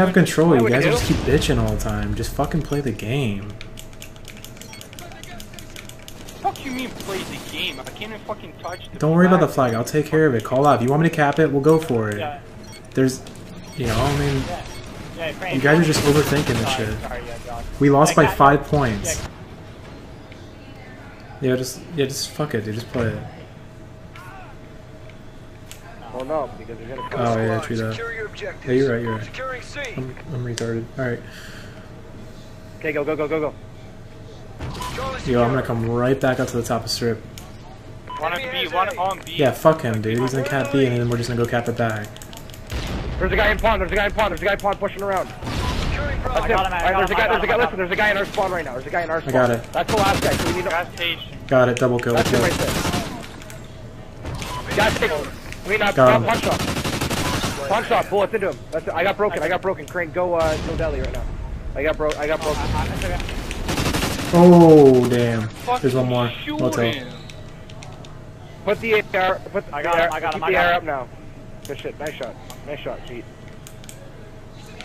have control. You guys just keep bitching all the time. Just fucking play the game. fuck you mean play the game? I can't even fucking touch Don't worry about the flag. I'll take care of it. Call out. If you want me to cap it, we'll go for it. Yeah, There's, you know, I mean, yeah. Yeah, you guys are just overthinking this sorry, shit. Sorry, We lost by five points. Yeah, just yeah, just fuck it, dude. Just play it. Well, no, because they're gonna come. Oh yeah, true that. Secure your objectives. Yeah, you're right. You're right. Securing C. I'm, I'm retarded. All right, Okay, go, go, go, go, go. Yo, I'm gonna come right back up to the top of strip. One on B, one on B. Yeah, fuck him, dude. He's gonna cap B, and then we're just gonna go cap it back. There's a guy in pawn. There's a guy in pawn. There's a guy in pawn pushing around. That's I him. got him, I Alright, got there's a guy. There's a guy. Listen, there's a guy in our spawn right now. There's a guy in our spawn. I got it. That's the last guy. So we need to. Gas. Got it. Double kill. That's him kill. right there. Guys, take. I mean, uh, Got him. punch shot. Punch shot. Bullets into him. That's it. I got broken. I got broken. Crane, go, uh, go deli right now. I got broke. I got broken. I- I- it's okay. Oh damn. There's one more. shoot Motel. him. Put the AR. Put the I got AR, him, I got keep him, I the got AR him. up now. Good shit. Nice shot. Nice shot. Cheat.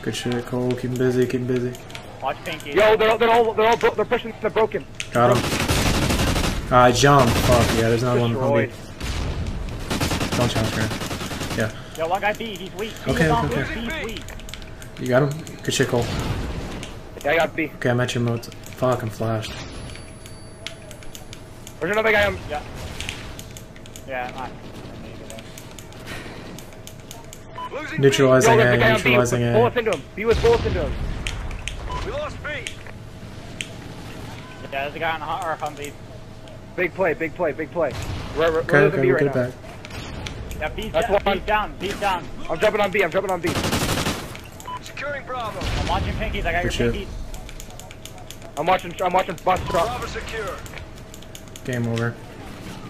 Good shit, Cole. Keep him busy. Keep him busy. Watch Pinky. Yo, they're all, they're all, they're all, they're pushing the broken. Got him. I jumped. Fuck yeah. There's another one. Destroyed. Homie. Don't challenge, Grant. Yeah. Yo, one guy B, he's weak. B Okay, is okay, okay. He's weak. You got him. Good shit, Cole. Yeah, I got B. Okay, I'm at your moat. Fuck, I'm flashed. There's another guy on. Yeah. Yeah, I, Losing Neutralizing Yo, there's A. a guy on B with Neutralizing A. bullets into him. B with bullets into him. We lost B. yeah, there's a guy on the or Humvee. Big play, big play, big play. We're, we're, Okay, we're okay, we'll right get it now. back. Yeah, B's, That's down, one. B's down, B's down. I'm jumping on B. I'm jumping on B. Securing Bravo. I'm watching Pinkies, I got your Good shit. Pinkies. I'm watching. I'm watching bus drop. Bravo secure. Game over.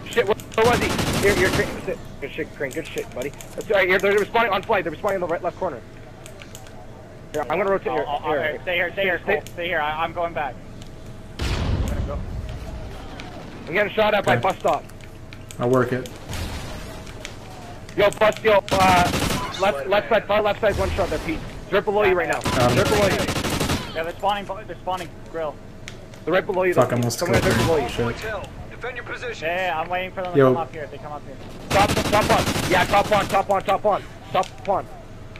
Shit, where, where was he? Here, here, Crane. Sit. Good shit, Crane. Good shit, buddy. That's all right. Here, they're responding on flight. They're responding in the right, left corner. Here, I'm gonna rotate. Oh, Here, oh, here. here, stay here, stay here, Stay- Cole. Stay here, I, I'm going back. I'm gonna go. I'm getting shot at by Okay. bus stop. I'll work it. Yo, bus, yo, uh, left, left side, far left side, one shot there, Pete. They're below you right now. Got him. They're below you. Yeah, they're spawning, they're spawning grill. They're right below you. Fuck, though, I Pete. almost Somewhere killed they're below you. Shit. Defend your position. Yeah, yeah, I'm waiting for them to Yo. come up here. They come up here. Top, top on. Yeah, top on, top on, top on. Top on.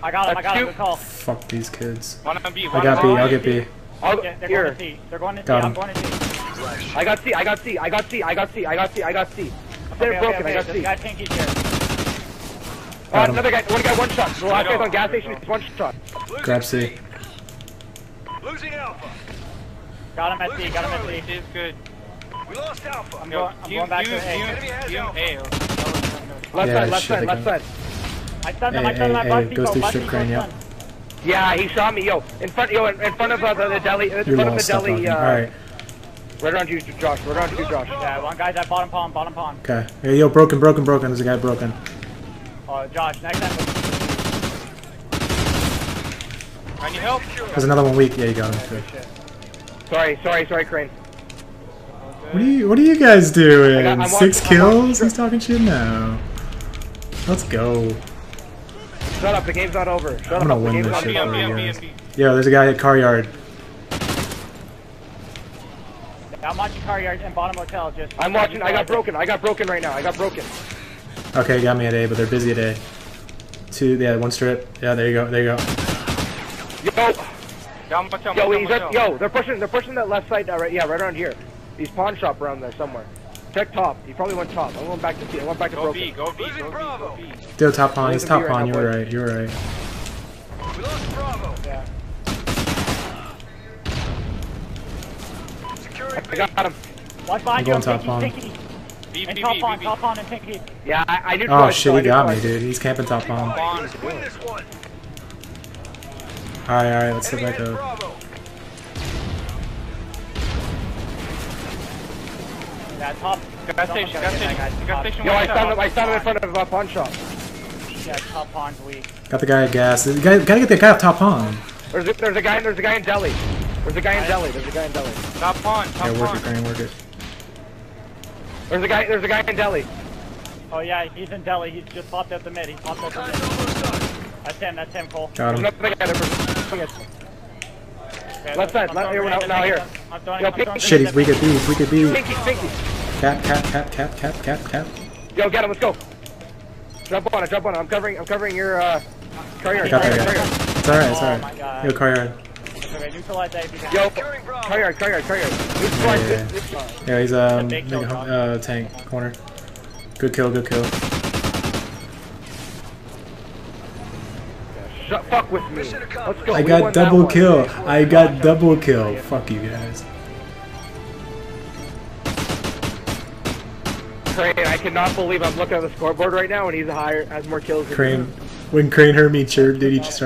I got him, I got him. Good call. Fuck these kids. One on B, I one got on B. B. I'll get B. I'll, Yeah, they're here. going to C. They're going to C. Got I'm him. going to C. I got C, I got C, I got C, I got C, I got C, I got C. They're Okay, broken, okay, I got okay. C. This guy Pinky's here. Got him. another guy, one guy, one shot. The last Right guy's on on. gas station, he's one shot. Losing Grab C. Losing Alpha. Got him at C. Got him at C. He's good. We lost Alpha. I'm Yo, going, I'm you, going back you, to A. you, you, Alpha. hey, Left Yeah, side, left side, left side. I stunned him. Hey, I stunned him. hey, I bus hey, goes through strip crane, yep. stunned. Yeah, he shot me, yo. In front, yo, in, in front of uh, the, the deli, in You're front of the lost. Stop deli, talking. uh, Alright. right around you, Josh, right around you, Josh. Yeah, one guy's at bottom pawn. Bottom pawn. Okay. Hey, yo, broken, broken, broken. There's a guy broken. Oh, Josh, next time. I need help. There's another one weak. Yeah, you got him. Good. Sorry, sorry, sorry, Crane. What are you? What are you guys doing? Got- I'm Six watching- kills? He's talking shit now. Let's go. Shut up, the game's not over. Shut I'm gonna the win this shit B, over. on you guys. Yo, there's a guy at car yard. I'm watching car yard and bottom hotel. Just. I'm watching, I got broken, I got broken right now, I got broken. Okay, got me at A, but they're busy at A. Two, yeah, one strip. Yeah, there you go. There you go. Yo, yo, he's at, yo, they're pushing, they're pushing that left side, uh, right, yeah, right around here. He's pawn shop around there somewhere. Check top, he probably went top. I'm going back to C, I went back to Go broken. B, go B, Losing go B, Bravo. go B. Still top pawn. He's top B right pawn. You were boys. right. You were right. We lost Bravo. Yeah. Securing I B. got him. Watch behind I'm you. going top pawn. Pinky, Pinky. And B, top B, pawn, B, top B. pawn, and Pinky. Yeah, I, I Oh neutralized. shit, so he I got me, dude. He's camping top pawn. All Pawn. Let's win this one. right, all right. Let's get back has up. Yeah, top. Gas station, gas station, gas station. Yo, I watch found out. him, I found him in front of uh, pawn shop. Yeah, top pawn's weak. Got the guy at gas. The guy, gotta get the guy up top pawn. There's a, there's a guy, there's a guy in deli. There's a guy in deli, there's a guy in deli. Top pawn, top pawn. Yeah, work pawn. it, Graham. Work it. There's a guy, there's a guy in deli. Oh yeah, he's in deli. He's just popped out the mid. He popped out the mid. That's him. That's him, Cole. Got him. another guy there. Okay, Left side, left- throwing here, now- grenades, now here. throwing- I'm throwing- Yo, I'm pick- throwing Shit, he's grenades weak at B. He's weak at B. Pinky, pinky. Cap, cap, cap, cap, cap, cap, cap. Yo, get him. Let's go. Jump on it. Jump on it. I'm covering. I'm covering your uh. Car yard. Car yard. guy. Car yard. It's alright, it's Oh alright. Yo, car yard. Okay, neutralize that if you can. Yo, Securing Bravo. car yard. Car yard. Car yard. Yeah, squad. yeah, This, this squad. Yeah, he's um big big, kill, hum- John. uh tank corner. Good kill, good kill. Shut fuck with me. Let's go. I got that double one. kill. I got double kill. Fuck you guys. Crane, I cannot believe I'm looking at the scoreboard right now and he's higher, has more kills than. Crane. When Crane heard me chirp, did he just start?